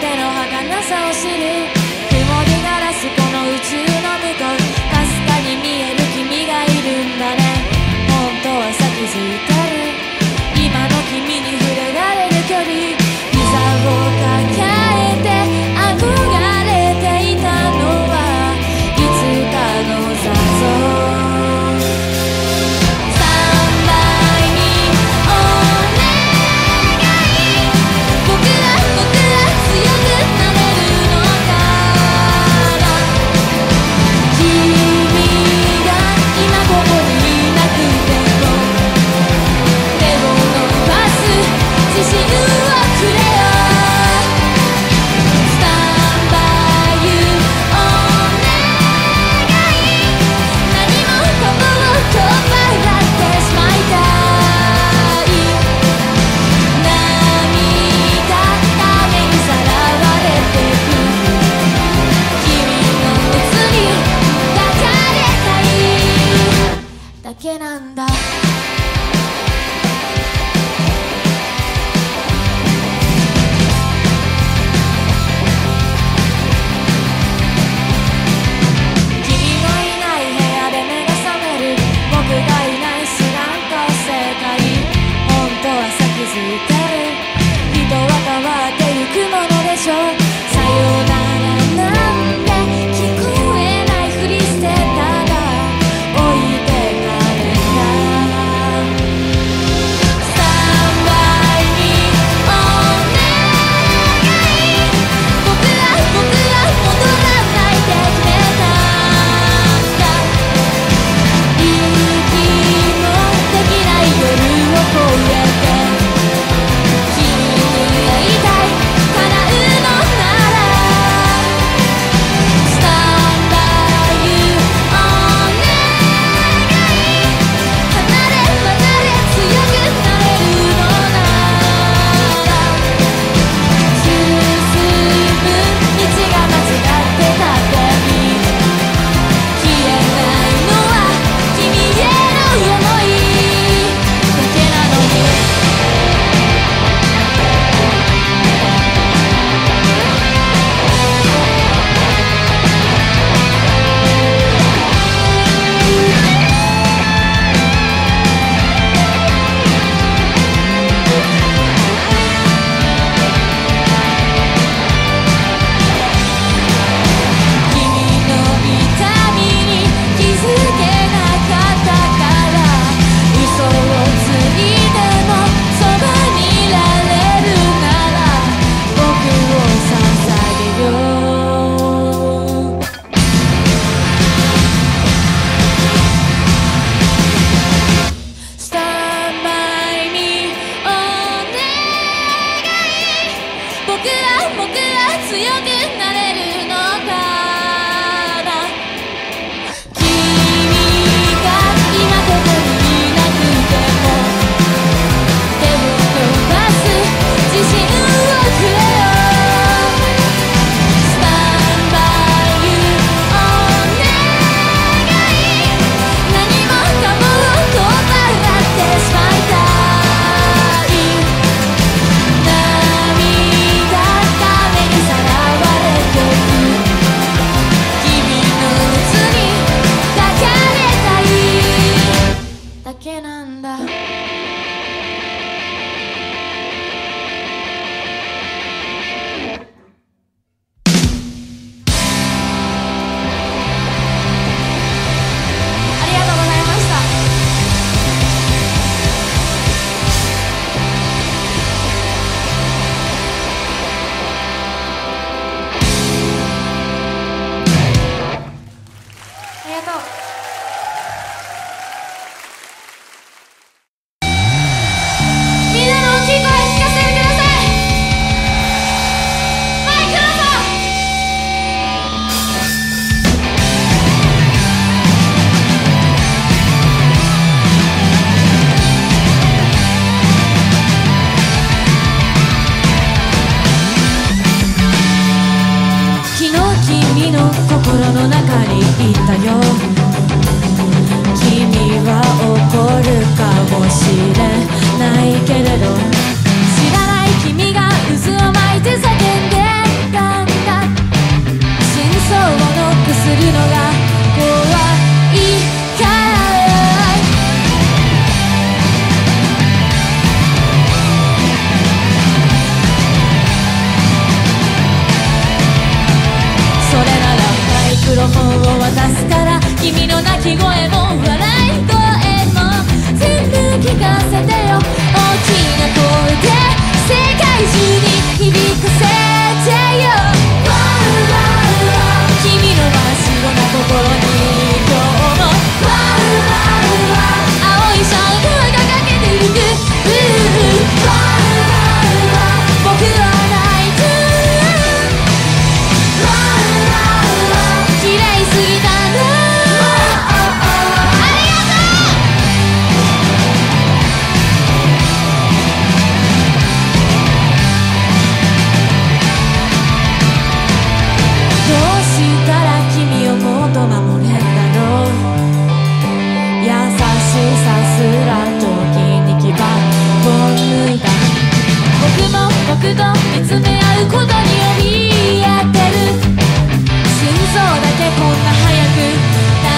手の儚さを知る。曇りガラスこの宇宙の向こうかすかに見える君がいるんだね。本当は先ずっと僕は僕は強く君の泣き声も笑い声も全部聞かせてよ。大きな声で世界優しさすらと時に牙を抜いた僕も僕と見つめ合うことに怯えてる心臓だけこんな早く高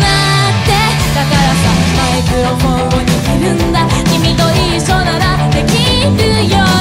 鳴ってだからさマイクロフォンを握るんだ君と一緒ならできるよ